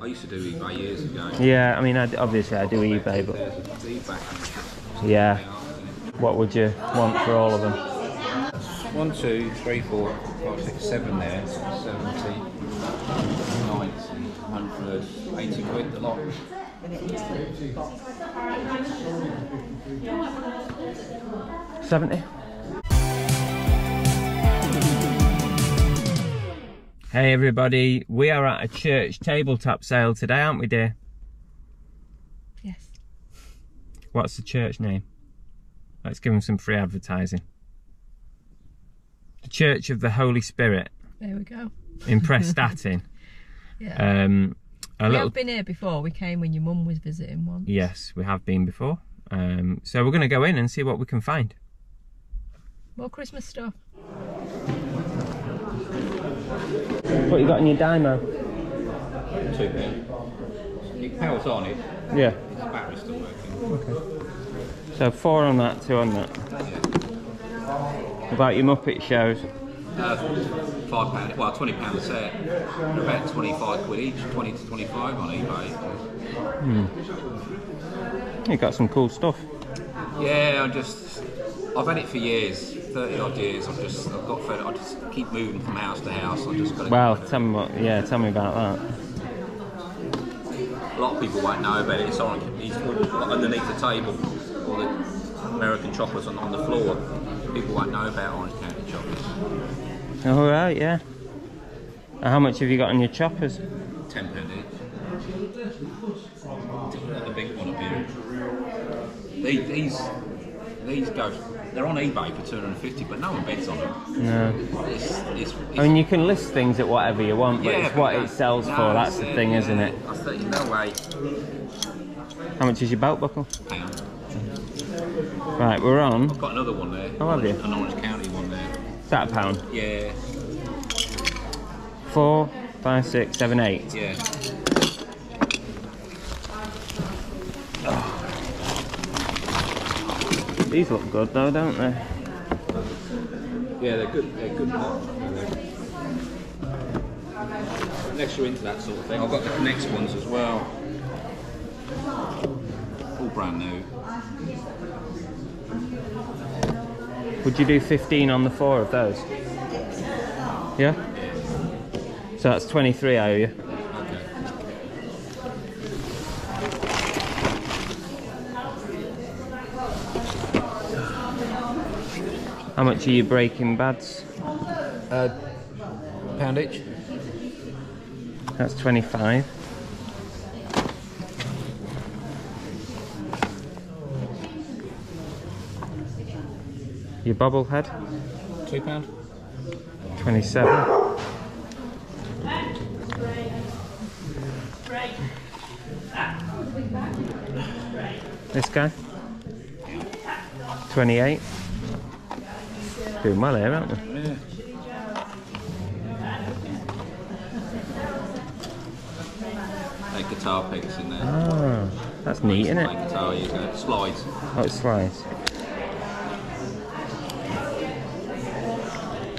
I used to do eBay years ago. Yeah, I mean, I, obviously I do eBay, but There's a feedback. yeah. What would you want for all of them? One, two, three, four, five, six, seven there. 70, 90, 100, 80 quid the lot. Seventy. Hey everybody, we are at a church tabletop sale today, aren't we, dear? Yes. What's the church name? Let's give them some free advertising. The Church of the Holy Spirit There we go. in Prestatyn. Yeah. um, we little. have been here before. We came when your mum was visiting once. Yes, we have been before. Um, so we're going to go in and see what we can find. More Christmas stuff. What you got in your dymo? Two pound. It powers on it. Yeah. Still working. So four on that, two on that. Yeah. About your Muppet shows. Uh, five pound, well, twenty pound a set. They're about twenty-five quid each, twenty to twenty-five on eBay. Hmm. You got some cool stuff. Yeah, I'm just, I've had it for years, thirty odd years. I've just, I've got fed. I just keep moving from house to house. I just got to. Well, tell me what. Yeah, tell me about that. A lot of people won't know about it. It's on, it's underneath the table, all the American chocolates on, on the floor. People won't know about Orange County chocolates. All right, yeah. How much have you got on your choppers? Ten pound each. The big one up here. These, these, these go. They're on eBay for two hundred and fifty, but no one bids on them. No. It's, it's, it's, I mean, you can list things at whatever you want, but yeah, it's what but it sells no, for. That's the thing, yeah. isn't it? I no way. How much is your belt buckle? Pound. Right, we're on. I've got another one there. Oh, have you? An Orange County one there. Is that a pound? Yeah, Four, five, six, seven, eight. yeah. These look good though, don't they? Yeah, they're good. They're good. Unless you're into that sort of thing. I've got the next ones as well. All brand new. Would you do 15 on the four of those? Yeah? So that's 23 I owe you. How much are you breaking bads? Uh, pound each. That's 25. Your bobblehead? Two pound. 27. This guy? 28. Doing well here, aren't we? Yeah. Like guitar picks in there. Ah, that's neat, isn't Like it? guitar, you go. Slides. Oh, it slides.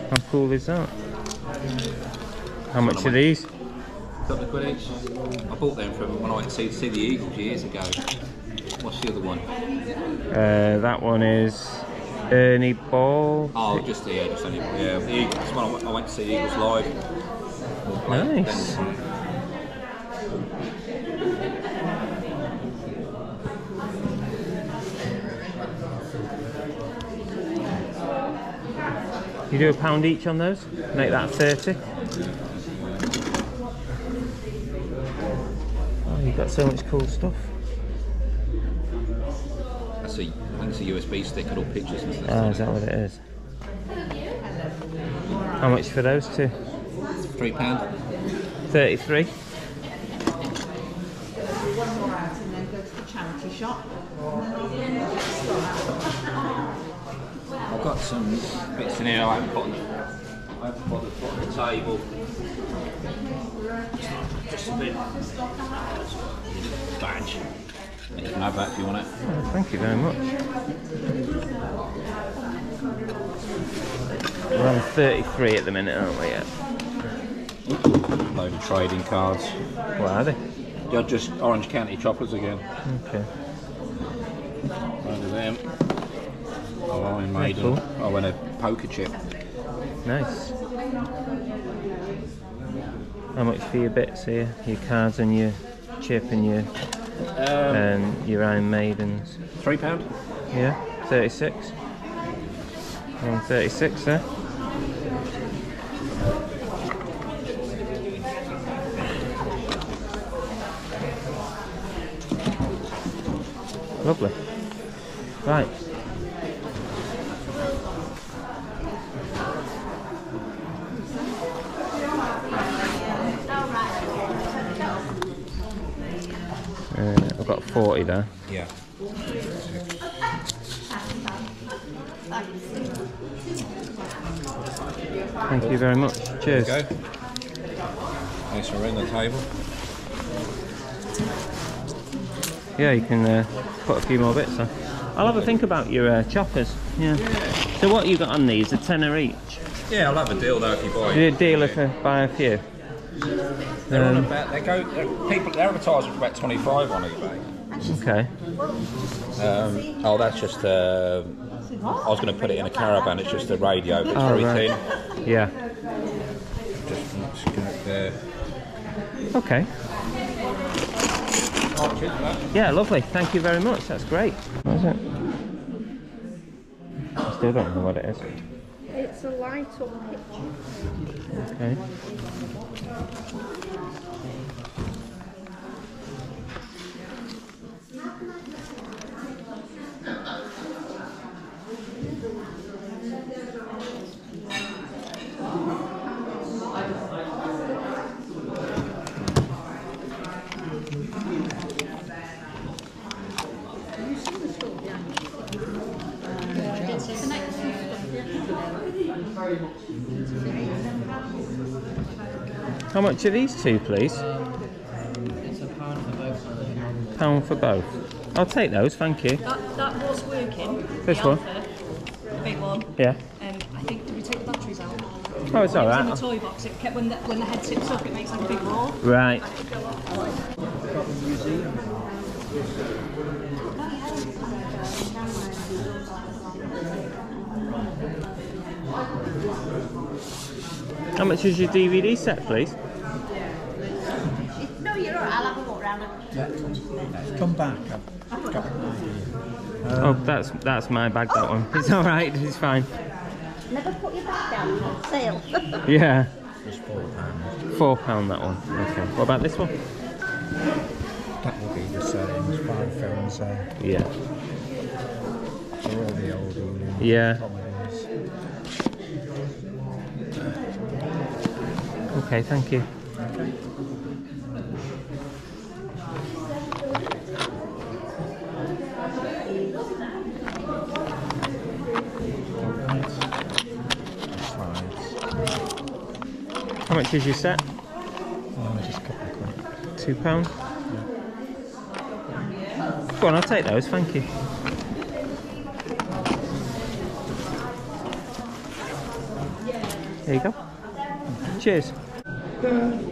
How cool is that? How much are these? Couple of quid each. I bought them from when I went to see, see the Eagles years ago. What's the other one? Uh, that one is Ernie Ball. Oh, just the yeah, just only yeah. The Eagles. When I went, I went to see the Eagles live. Nice. Then- You do a pound each on those? Make that 30. Oh, you've got so much cool stuff. That's a, I think it's a USB stick with all pictures and stuff. Oh, is that what it is? How much for those two? Three pound. 33. and then go to the charity shop. I've got some bits in here I haven't put on the, I haven't bothered to put on the table. Just a bit. Badge. You can have that if you want it. Oh, thank you very much. We're on 33 at the minute, aren't we? Yeah. Load of trading cards. What are they? They're just Orange County choppers again. Okay. Load of them. Oh, Iron Maiden. cool. Oh, and a poker chip. Nice. How much for your bits here? Your cards and your chip and your Um, and your Iron Maidens. three pound. Yeah, 36. And 36 there. Lovely. Right. Uh, I've got 40 there. Yeah. Thank you very much. Cheers. Go. Thanks for ringing the table. Yeah, you can uh, put a few more bits on. I'll have a think about your uh, choppers. Yeah. So what you got on these? A tenner each. Yeah, I'll have a deal though if you buy. You a deal if I buy a few. They're on Um, about. They go. they're- People. They're advertising for about twenty-five on eBay. Okay. Um, oh, that's just. Uh, I was going to put it in a caravan. It's just a radio, but it's Oh, very right. thin. Yeah. Just, just go there. Okay. Cheers for that. Yeah, lovely. Thank you very much. That's great. What is it? I still don't know what it is. It's a light up picture. Okay. How much are these two, please? It's a pound for both. Pound for both. I'll take those, thank you. That, that was working. This the one? Alpha, the big one. Yeah. Um, I think did we take the batteries out? Oh, it's It was in the alright. toy box. It kept when the, when the head tips up, it makes like a big roar. Right. How much is your DVD set, please? No, you're alright. I'll have a walk round and Come back. oh, that's that's my bag. That one. Oh, it's all right. It's fine. never put your back down on sale. Yeah. Just four pounds. Four pound that one. Okay. What about this one? That will be the same as five films there. Yeah. For all the old Ealing Yeah. comedies. Okay. Thank you. How much is your set? Two pound. Go on. I'll take those. Thank you. There you go. Cheers. Lovely.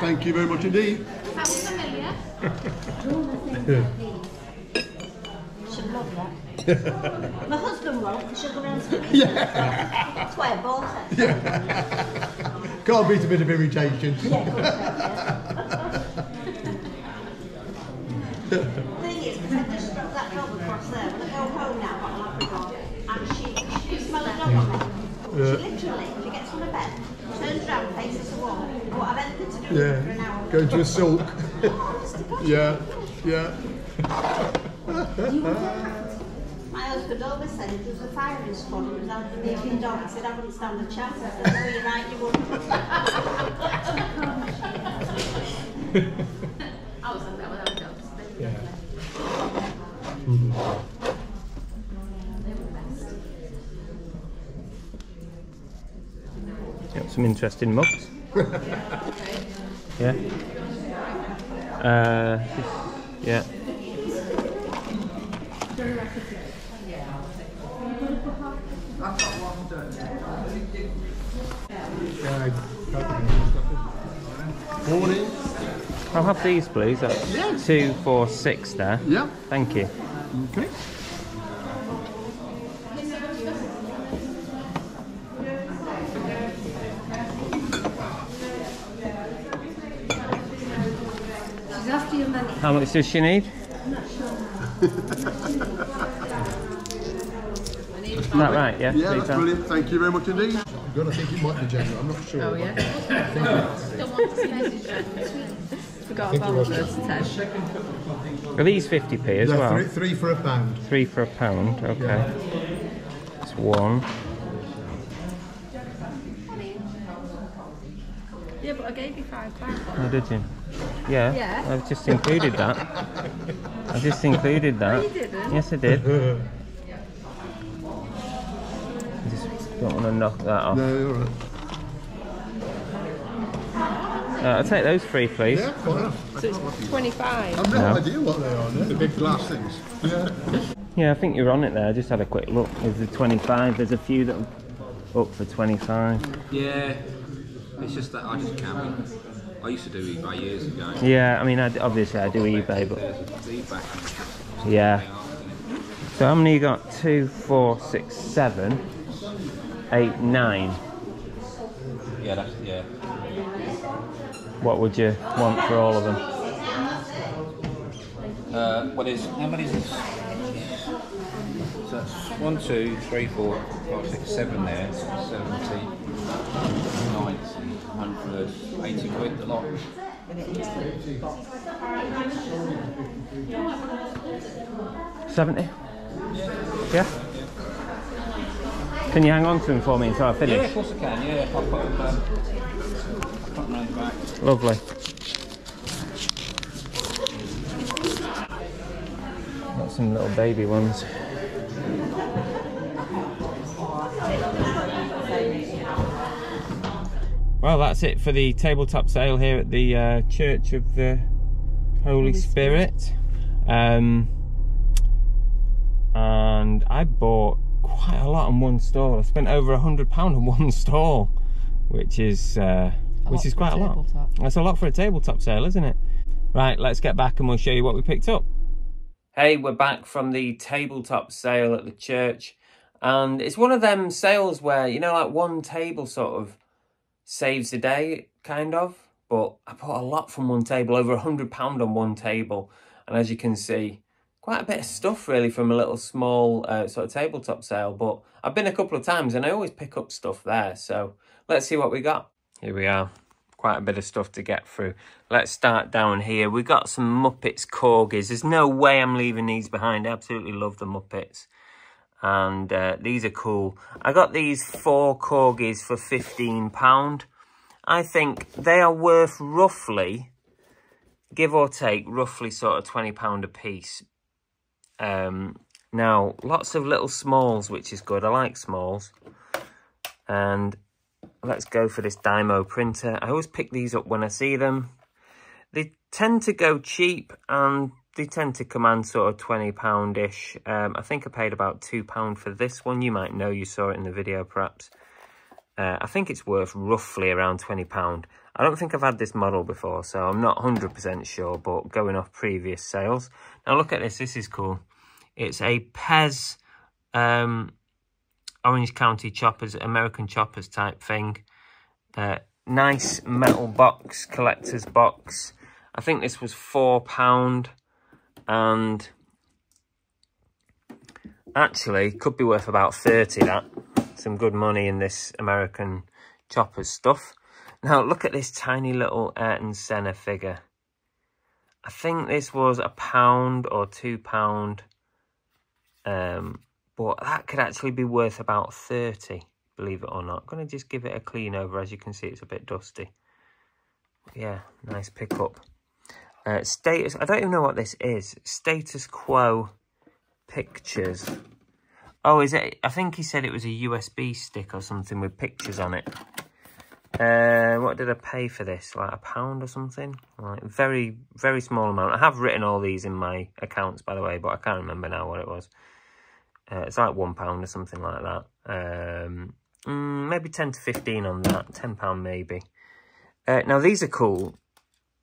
Thank you very much indeed. Should love that. My husband won't. He should go around to me. That's why I bought. Can't beat a bit of irritation. The her for an Yeah. hour. Going to a sulk. yeah. Yeah. My husband always said if there was a firing squad and it was out the naked dog, he said I wouldn't stand a chance. I said, no, you're right, you wouldn't. I was like that without dogs. Got some interesting mugs. Yeah. Uh, yeah. Morning. I'll have these, please. Yeah. two, four, six there. Yeah. Thank you. Okay. How much does she need? Is that right? Yeah. Yeah, that's brilliant. Thank you very much indeed. I'm going to think it might be general. I'm not sure. Oh, yeah? Forgot think it about was those ten. Are these 50p as Yeah, well? three, three for a pound. Three for a pound. Okay. It's one. Yeah, but I gave you five back. Oh, did you? Yeah. Yeah. I've just included that. I just included that. you didn't. Yes, I did. I just don't want to knock that off. No, you're all right. Uh, I'll take those three, please. Yeah, quite enough. So it's 25. I've no, No. idea what they are. No? The big glass things. Yeah. Yeah, I think you're on it there. I just had a quick look. There's the 25. There's a few that are up for 25. Yeah, it's just that I just can't. I used to do eBay years ago. Yeah, I mean, I, obviously I do eBay, but There's a feedback. yeah. So how many you got? Two, four, six, seven, eight, nine. Yeah, that's yeah. What would you want for all of them? Uh, what is how many is this? So that's one, two, three, four, five, six, seven there. 70, 90, 100, 80 quid a lot. 70? Yeah? Can you hang on to them for me until I Yeah, finish? of course I can. Yeah, I'll put them. Um, put them the back. Lovely. Got some little baby ones. Well, that's it for the tabletop sale here at the uh, Church of the Holy, Spirit. Um, and I bought quite a lot on one stall. I spent over a hundred pound on one stall, which is uh, which is quite a a lot. That's a lot for a tabletop sale, isn't it? Right, let's get back and we'll show you what we picked up. Hey, we're back from the tabletop sale at the church, and it's one of them sales where you know, like one table sort of saves the day, kind of. But I bought a lot from one table, over a hundred pound on one table, and as you can see, quite a bit of stuff really from a little small uh, sort of tabletop sale. But I've been a couple of times, and I always pick up stuff there. So let's see what we got. Here we are. Quite a bit of stuff to get through. Let's start down here. We got some Muppets corgis. There's no way I'm leaving these behind. I absolutely love the Muppets and uh, these are cool. I got these four corgis for £15. I think they are worth roughly, give or take, roughly sort of £20 a piece. Um, now, lots of little smalls, which is good. I like smalls. And let's go for this Dymo printer. I always pick these up when I see them. They tend to go cheap and they tend to command sort of £20-ish. Um, I think I paid about £2 for this one. You might know, you saw it in the video perhaps. Uh, I think it's worth roughly around £20. I don't think I've had this model before, so I'm not 100% sure, but going off previous sales. Now look at this, this is cool. It's a Pez um, Orange County Choppers, American Choppers type thing. Uh, nice metal box, collector's box. I think this was £4 and actually could be worth about 30 that. Some good money in this american choppers stuff. Now look at this tiny little ayrton senna figure. I think this was a pound or two pound um but that could actually be worth about 30 believe it or not. I'm going to just give it a clean over as you can see it's a bit dusty. Yeah nice pickup uh, status, I don't even know what this is. Status Quo Pictures. Oh, is it? I think he said it was a USB stick or something with pictures on it. Uh, what did I pay for this? Like a pound or something? Like very, very small amount. I have written all these in my accounts, by the way, but I can't remember now what it was. Uh, it's like one pound or something like that. Um, mm, maybe 10 to 15 on that. 10 pound maybe. Uh, now these are cool.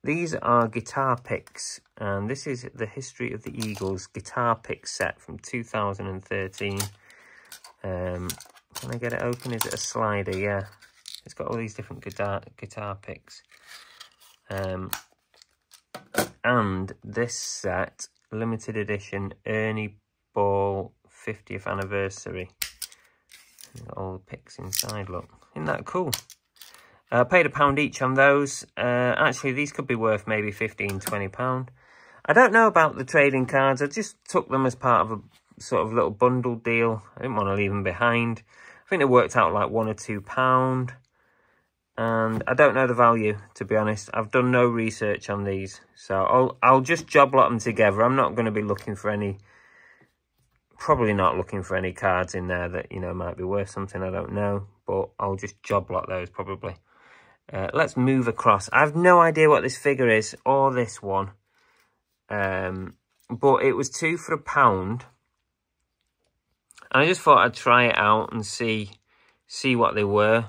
These are guitar picks. And this is the History of the Eagles guitar pick set from 2013. Um, can I get it open? Is it a slider? Yeah. It's got all these different guitar, guitar picks. Um, and this set, limited edition Ernie Ball 50th anniversary. All the picks inside, look. Isn't that cool? Uh, paid a pound each on those. Uh, actually, these could be worth maybe 15, 20 pound. I don't know about the trading cards. I just took them as part of a sort of little bundle deal. I didn't want to leave them behind. I think it worked out like one or two pound. And I don't know the value, to be honest. I've done no research on these. So I'll, I'll just job lot them together. I'm not going to be looking for any probably not looking for any cards in there that, you know, might be worth something. I don't know. But I'll just job lot those probably. Uh, let's move across. I have no idea what this figure is or this one. Um, but it was two for a pound. And I just thought I'd try it out and see see what they were.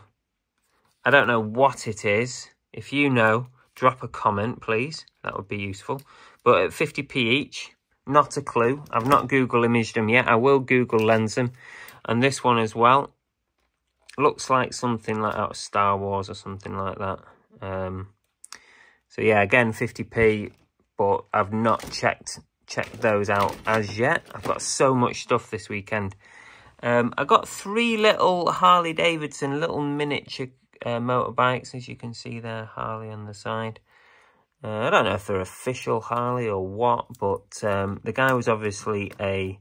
I don't know what it is. If you know, drop a comment, please. That would be useful. But at 50p each, not a clue. I've not Google imaged them yet. I will Google lens them. And this one as well. Looks like something like out of Star Wars or something like that. Um, so yeah, again, 50p. But I've not checked checked those out as yet. I've got so much stuff this weekend. Um, I got three little Harley Davidson, little miniature uh, motorbikes, as you can see there, Harley on the side. Uh, I don't know if they're official Harley or what, but um, the guy was obviously a,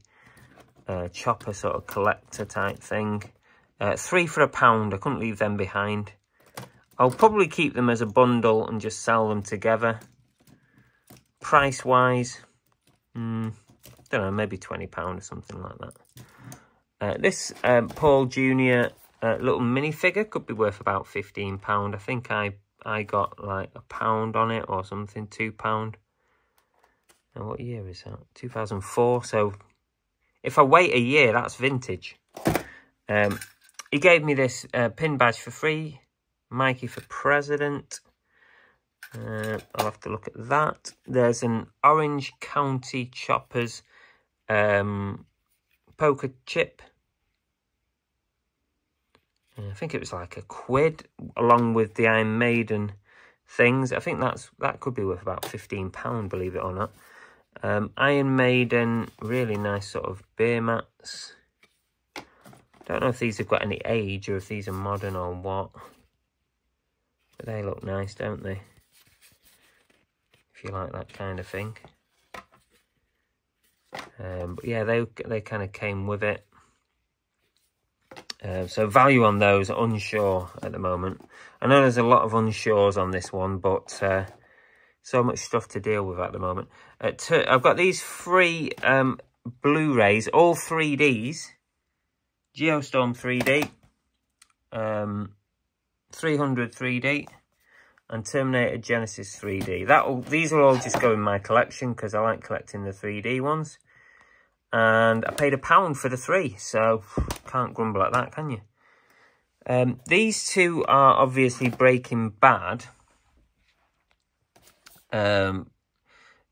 a, chopper sort of collector type thing. Uh, three for a pound. I couldn't leave them behind. I'll probably keep them as a bundle and just sell them together. Price-wise, mm, don't know, maybe £20 or something like that. Uh, this um, Paul Jr. Uh, little minifigure could be worth about £15. I think I I got like a pound on it or something, two pound. Now what year is that? 2004. So if I wait a year, that's vintage. Um, he gave me this uh, pin badge for free. Mikey for president. Uh, I'll have to look at that. There's an Orange County Choppers um, poker chip. I think it was like a quid along with the Iron Maiden things. I think that's that could be worth about £15, believe it or not. Um, Iron Maiden, really nice sort of beer mats. Don't know if these have got any age or if these are modern or what. But they look nice, don't they? If you like that kind of thing. Um, but yeah, they they kind of came with it. Uh, so value on those, unsure at the moment. I know there's a lot of unsures on this one, but uh, so much stuff to deal with at the moment. Uh, I've got these three um, Blu-rays, all 3Ds. Geostorm 3D, um, 300 3D, and Terminator Genisys 3D. That These will all just go in my collection because I like collecting the 3D ones. And I paid a pound for the three, so can't grumble at that, can you? Um, these two are obviously Breaking Bad. Um,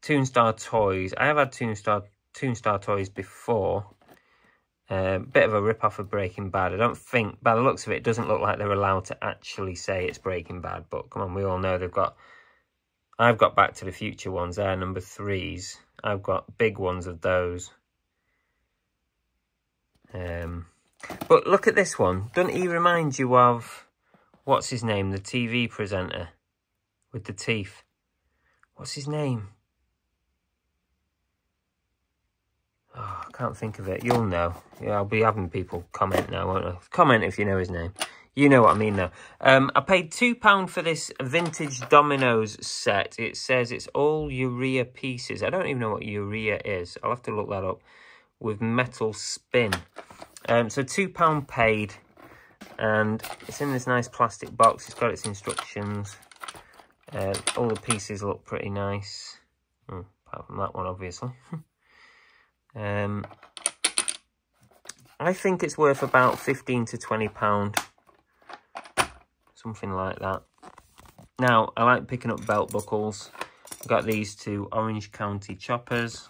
Toonstar Toys. I have had Toonstar, Toonstar Toys before. Uh, bit of a rip-off of Breaking Bad. I don't think, by the looks of it, it doesn't look like they're allowed to actually say it's Breaking Bad. But come on, we all know they've got... I've got Back to the Future ones there, number threes. I've got big ones of those. Um, but look at this one. Doesn't he remind you of, what's his name, the TV presenter with the teeth? What's his name? Oh, I can't think of it. You'll know. Yeah, I'll be having people comment now, won't I? Comment if you know his name. You know what I mean though. Um, I paid £2 for this vintage Dominoes set. It says it's all urea pieces. I don't even know what urea is. I'll have to look that up with metal spin. Um, so £2 paid, and it's in this nice plastic box. It's got its instructions. Uh, all the pieces look pretty nice, hmm, apart from that one, obviously. um, I think it's worth about 15 to 20 pound. Something like that. Now, I like picking up belt buckles. I got these two Orange County choppers.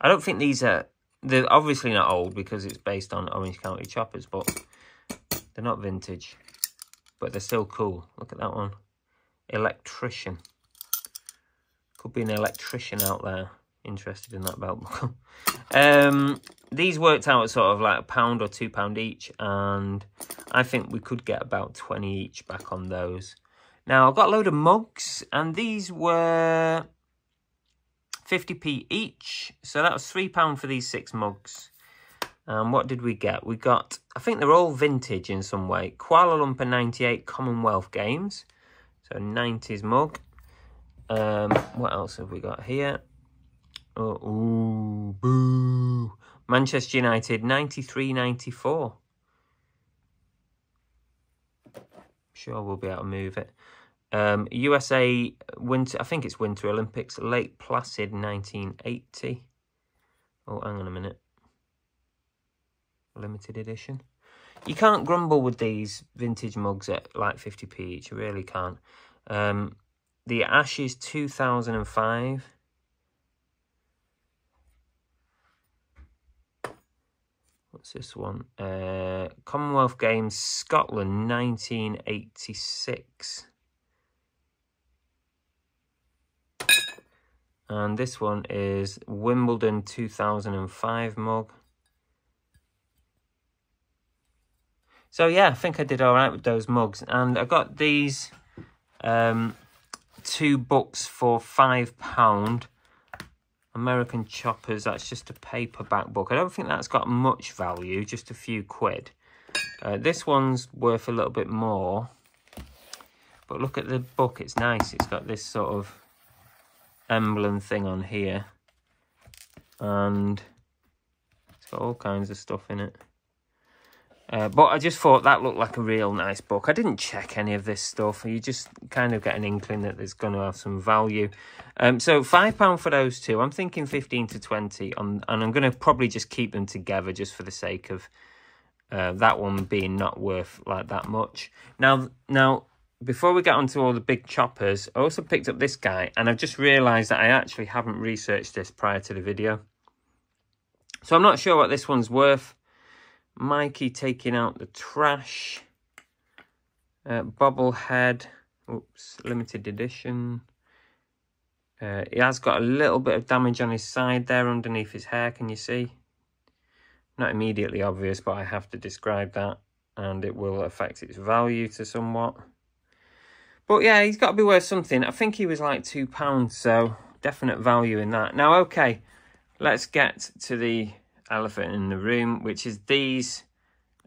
I don't think these are... They're obviously not old because it's based on Orange County choppers, but they're not vintage. But they're still cool. Look at that one. Electrician. Could be an electrician out there interested in that belt buckle. um, these worked out at sort of like a pound or two pound each, and I think we could get about 20 each back on those. Now, I've got a load of mugs, and these were 50p each, so that was £3 for these six mugs. And what did we get? We got, I think they're all vintage in some way. Kuala Lumpur 98 Commonwealth Games, so 90s mug. Um, what else have we got here? Oh, ooh, boo. Manchester United 93-94. Sure we'll be able to move it. Um, USA Winter, I think it's Winter Olympics, Lake Placid 1980. Oh, hang on a minute. Limited edition. You can't grumble with these vintage mugs at like 50p each. You really can't. Um, the Ashes 2005. What's this one? Uh, Commonwealth Games Scotland 1986. And this one is Wimbledon 2005 mug. So yeah, I think I did all right with those mugs. And I got these um, two books for £5. American Choppers, that's just a paperback book. I don't think that's got much value, just a few quid. Uh, this one's worth a little bit more. But look at the book, it's nice. It's got this sort of emblem thing on here. And it's got all kinds of stuff in it. Uh, but I just thought that looked like a real nice book. I didn't check any of this stuff. You just kind of get an inkling that it's going to have some value. Um, so £5 for those two. I'm thinking 15 to 20 on, and I'm going to probably just keep them together just for the sake of uh, that one being not worth like that much. Now, now before we get onto all the big choppers, I also picked up this guy, and I've just realised that I actually haven't researched this prior to the video. So I'm not sure what this one's worth. Mikey taking out the trash. Uh, bobblehead. Oops, limited edition. Uh, he has got a little bit of damage on his side there underneath his hair, can you see? Not immediately obvious, but I have to describe that and it will affect its value to somewhat. But yeah, he's got to be worth something. I think he was like £2, so definite value in that. Now, okay, let's get to the elephant in the room, which is these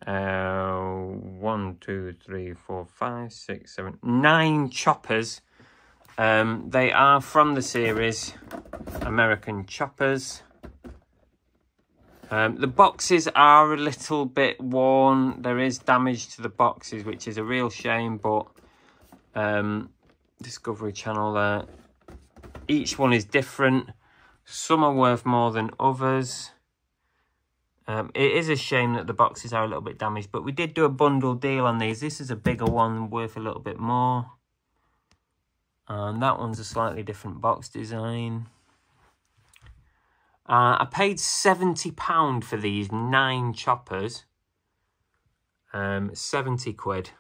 uh, one, two, three, four, five, six, seven, nine choppers. Um, they are from the series American Choppers. Um, the boxes are a little bit worn. There is damage to the boxes, which is a real shame, but um, Discovery Channel there. Each one is different. Some are worth more than others. Um, it is a shame that the boxes are a little bit damaged, but we did do a bundle deal on these. This is a bigger one, worth a little bit more. And that one's a slightly different box design. Uh, I paid £70 for these nine choppers. Um, 70 quid.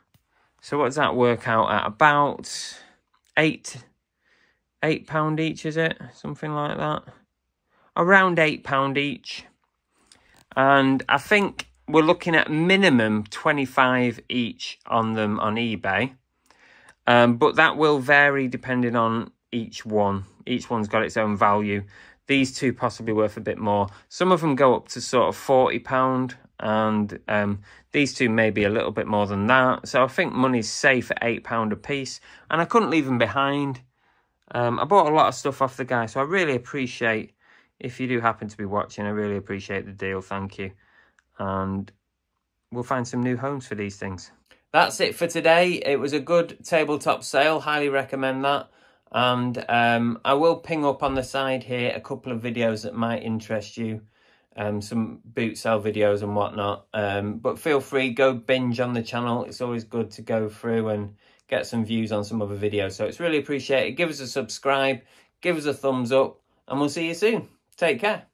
So what does that work out at? About eight, eight pound each, is it? Something like that. Around eight pound each. And I think we're looking at minimum 25 each on them on eBay. Um, but that will vary depending on each one. Each one's got its own value. These two possibly worth a bit more. Some of them go up to sort of £40 and um, these two may be a little bit more than that. So I think money's safe at £8 a piece. And I couldn't leave them behind. Um, I bought a lot of stuff off the guy, so I really appreciate if you do happen to be watching, I really appreciate the deal. Thank you. And we'll find some new homes for these things. That's it for today. It was a good tabletop sale. Highly recommend that. And um, I will ping up on the side here a couple of videos that might interest you. um, some boot sale videos and whatnot. Um, but feel free, go binge on the channel. It's always good to go through and get some views on some other videos. So it's really appreciated. Give us a subscribe, give us a thumbs up, and we'll see you soon. Take care.